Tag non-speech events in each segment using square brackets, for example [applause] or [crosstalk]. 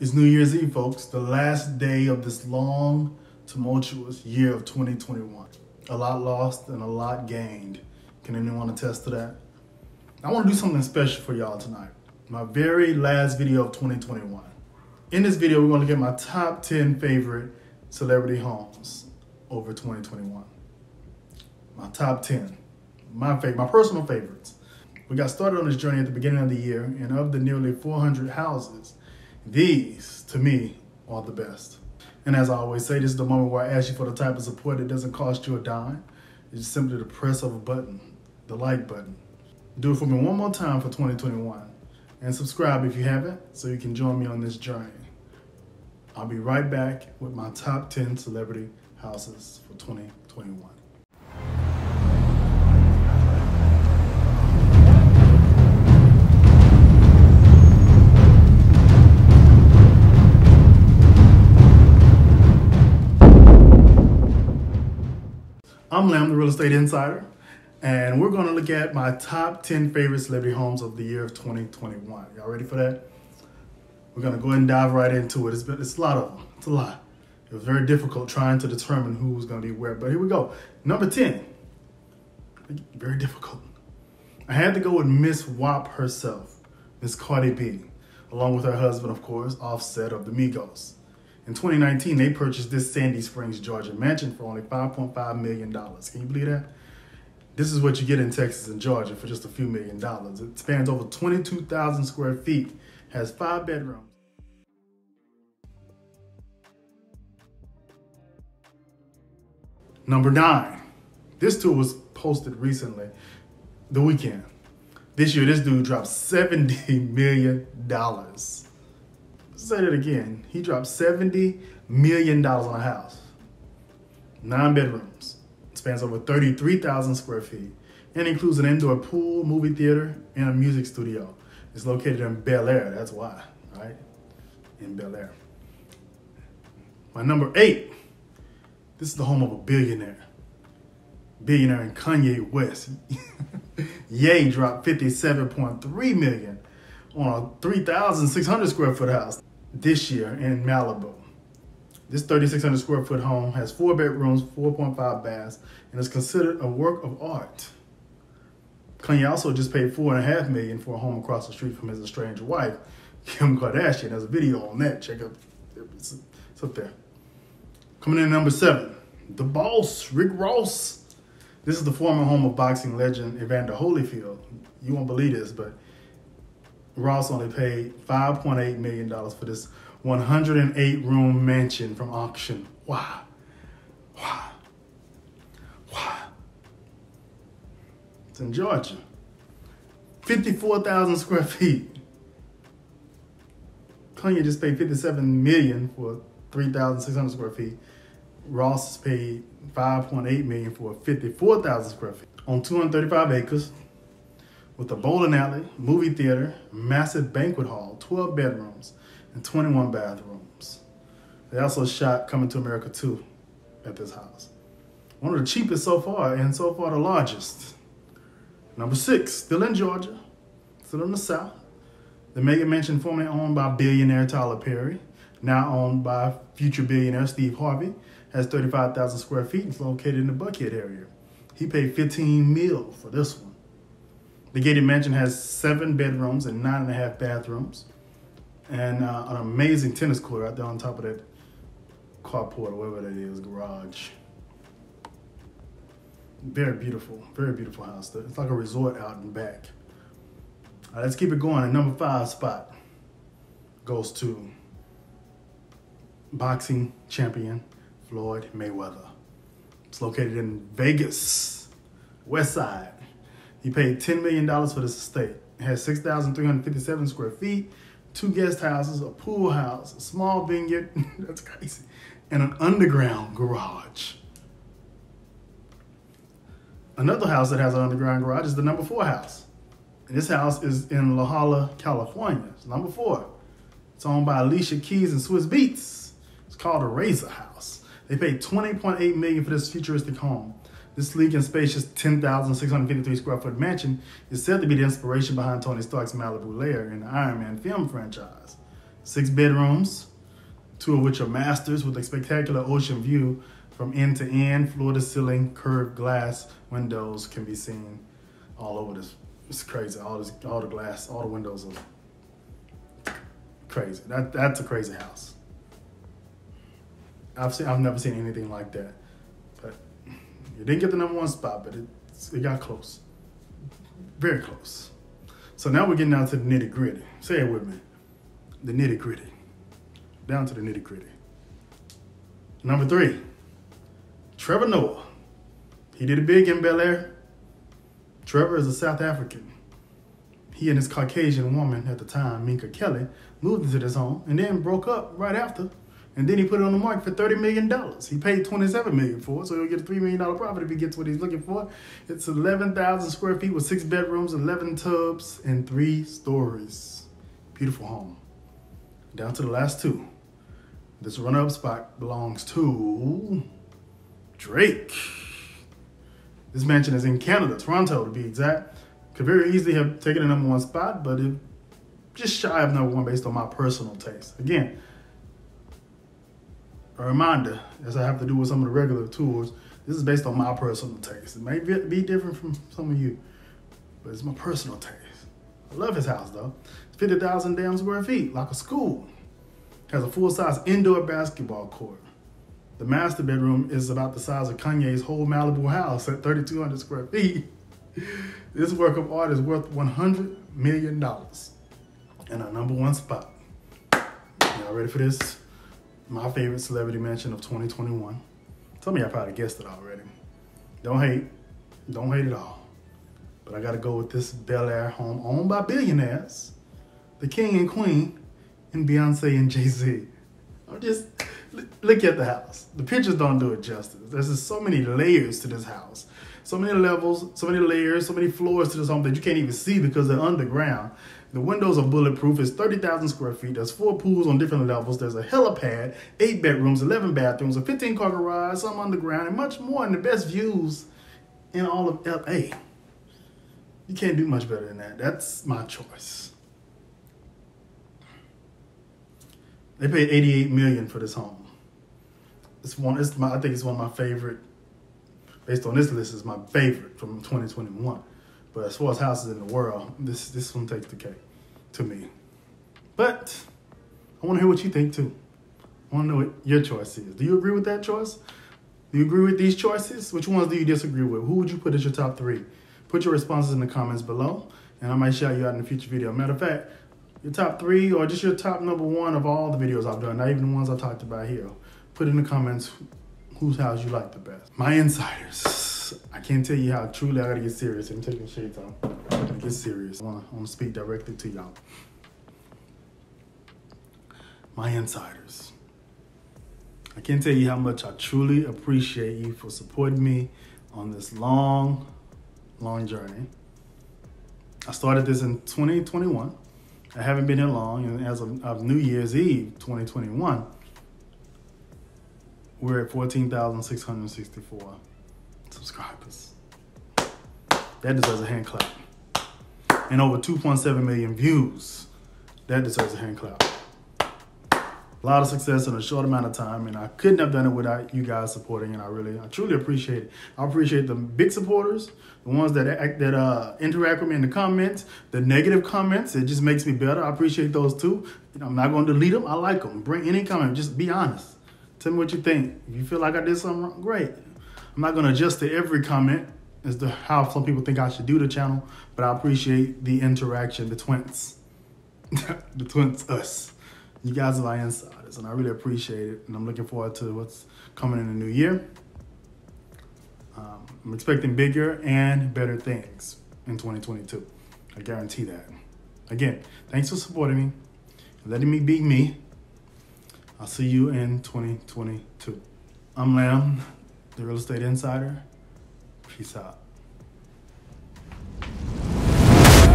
It's New Year's Eve, folks, the last day of this long, tumultuous year of 2021. A lot lost and a lot gained. Can anyone attest to that? I want to do something special for y'all tonight. My very last video of 2021. In this video, we're going to get my top 10 favorite celebrity homes over 2021. My top 10. My favorite, my personal favorites. We got started on this journey at the beginning of the year, and of the nearly 400 houses, these, to me, are the best. And as I always say, this is the moment where I ask you for the type of support that doesn't cost you a dime. It's simply the press of a button, the like button. Do it for me one more time for 2021. And subscribe if you haven't, so you can join me on this journey. I'll be right back with my top 10 celebrity houses for 2021. I'm Lam, the real estate insider, and we're going to look at my top 10 favorite celebrity homes of the year of 2021. Y'all ready for that? We're going to go ahead and dive right into it. It's, been, it's a lot of them. It's a lot. It was very difficult trying to determine who was going to be where, but here we go. Number 10. Very difficult. I had to go with Miss WAP herself, Miss Cardi B, along with her husband, of course, Offset of the Migos. In 2019, they purchased this Sandy Springs, Georgia mansion for only $5.5 million. Can you believe that? This is what you get in Texas and Georgia for just a few million dollars. It spans over 22,000 square feet, has five bedrooms. Number nine. This tour was posted recently, the Weeknd. This year, this dude dropped $70 million say that again. He dropped $70 million on a house. Nine bedrooms. Spans over 33,000 square feet. And includes an indoor pool, movie theater, and a music studio. It's located in Bel Air. That's why, right? In Bel Air. My number eight. This is the home of a billionaire. Billionaire in Kanye West. [laughs] Ye dropped 57.3 million on a 3,600 square foot house this year in Malibu. This 3,600 square foot home has four bedrooms, 4.5 baths, and is considered a work of art. Kanye also just paid four and a half million for a home across the street from his estranged wife, Kim Kardashian. There's a video on that. Check out. It's, it's up there. Coming in number seven, the boss, Rick Ross. This is the former home of boxing legend Evander Holyfield. You won't believe this, but Ross only paid $5.8 million for this 108 room mansion from auction. Why? Why? Why? It's in Georgia. 54,000 square feet. Kanye just paid 57 million for 3,600 square feet. Ross paid 5.8 million for 54,000 square feet on 235 acres with a bowling alley, movie theater, massive banquet hall, 12 bedrooms, and 21 bathrooms. They also shot Coming to America 2 at this house. One of the cheapest so far, and so far the largest. Number six, still in Georgia, still in the South. The mega mansion formerly owned by billionaire Tyler Perry, now owned by future billionaire Steve Harvey, has 35,000 square feet and is located in the Buckhead area. He paid 15 mil for this one. The gated mansion has seven bedrooms and nine and a half bathrooms, and uh, an amazing tennis court right there on top of that carport or whatever that is, garage. Very beautiful, very beautiful house. It's like a resort out and back. Let's keep it going. The number five spot goes to boxing champion Floyd Mayweather. It's located in Vegas, West Side. He paid $10 million for this estate. It has 6,357 square feet, two guest houses, a pool house, a small vineyard, [laughs] that's crazy, and an underground garage. Another house that has an underground garage is the number four house. And this house is in La Jolla, California. It's number four. It's owned by Alicia Keys and Swizz Beatz. It's called a Razor House. They paid 20.8 million for this futuristic home. This sleek and spacious 10,653 square foot mansion is said to be the inspiration behind Tony Stark's Malibu lair in the Iron Man film franchise. Six bedrooms, two of which are masters with a spectacular ocean view from end to end. Floor to ceiling, curved glass windows can be seen all over this. It's crazy. All this, all the glass, all the windows are crazy. That that's a crazy house. I've seen, I've never seen anything like that. It didn't get the number one spot, but it it got close, very close. So now we're getting down to the nitty gritty. Say it with me, the nitty gritty. Down to the nitty gritty. Number three, Trevor Noah. He did it big in Bel Air. Trevor is a South African. He and his Caucasian woman at the time, Minka Kelly, moved into this home and then broke up right after. And then he put it on the market for $30 million. He paid 27 million for it, so he'll get a $3 million profit if he gets what he's looking for. It's 11,000 square feet with six bedrooms, 11 tubs, and three stories. Beautiful home. Down to the last two. This run-up spot belongs to Drake. This mansion is in Canada, Toronto to be exact. Could very easily have taken the number one spot, but it just shy of number one based on my personal taste. Again, a reminder, as I have to do with some of the regular tours, this is based on my personal taste. It may be different from some of you, but it's my personal taste. I love his house though. It's 50,000 damn square feet, like a school. Has a full-size indoor basketball court. The master bedroom is about the size of Kanye's whole Malibu house at 3,200 square feet. [laughs] This work of art is worth $100 million and our number one spot. Y'all ready for this? My favorite celebrity mansion of 2021. Some of y'all probably guessed it already. Don't hate. Don't hate at all. But I got to go with this Bel Air home owned by billionaires, the king and queen, and Beyonce and Jay Z. I'm just look at the house. The pictures don't do it justice. There's just so many layers to this house. So many levels, so many layers, so many floors to this home that you can't even see because they're underground. The windows are bulletproof. It's 30,000 square feet. There's four pools on different levels. There's a helipad, eight bedrooms, 11 bathrooms, a 15 car garage, some underground, and much more. And the best views in all of LA. You can't do much better than that. That's my choice. They paid 88 million for this home. It's one. It's my. I think it's one of my favorite. Based on this list, is my favorite from 2021. But as far as houses in the world, this this one takes the cake to me. But I want to hear what you think too. I want to know what your choice is. Do you agree with that choice? Do you agree with these choices? Which ones do you disagree with? Who would you put as your top three? Put your responses in the comments below, and I might shout you out in a future video. Matter of fact, your top three or just your top number one of all the videos I've done, not even the ones I talked about here. Put in the comments whose house you like the best. My insiders. I can't tell you how truly I gotta get serious. I'm taking shades off. Get serious. I wanna, I wanna speak directly to y'all. My insiders. I can't tell you how much I truly appreciate you for supporting me on this long, long journey. I started this in 2021. I haven't been here long, and as of, of New Year's Eve 2021, we're at 14,664 subscribers. That deserves a hand clap. And over 2.7 million views. That deserves a hand clap. A lot of success in a short amount of time, and I couldn't have done it without you guys supporting, and I really, I truly appreciate it. I appreciate the big supporters, the ones that that uh, interact with me in the comments, the negative comments. It just makes me better. I appreciate those too. I'm not going to delete them. I like them. Bring any comment. Just be honest. Tell me what you think. If you feel like I did something wrong, great. I'm not going to adjust to every comment as to how some people think I should do the channel, but I appreciate the interaction, the twins, the [laughs] twins, us. You guys are my insiders, and I really appreciate it. And I'm looking forward to what's coming in the new year. Um, I'm expecting bigger and better things in 2022. I guarantee that. Again, thanks for supporting me, letting me be me. I'll see you in 2022. I'm Lam, the Real Estate Insider. Peace out.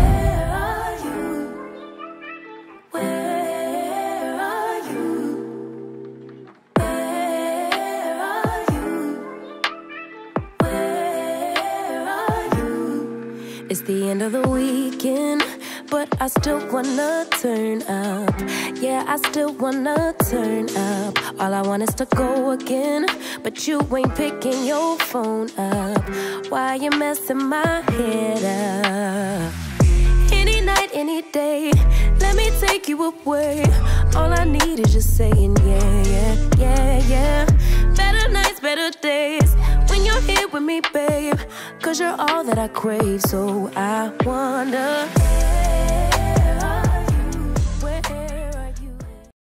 Where are you? Where are you? Where are you? Where are you? It's the end of the weekend but I still wanna turn up. Yeah, I still wanna turn up. All I want is to go again, but you ain't picking your phone up. Why you messing my head up? Any night, any day, let me take you away. All I need is just saying, yeah, yeah, yeah, yeah. Better nights, better days when you're here with me, babe. Cause you're all that I crave, so I wonder.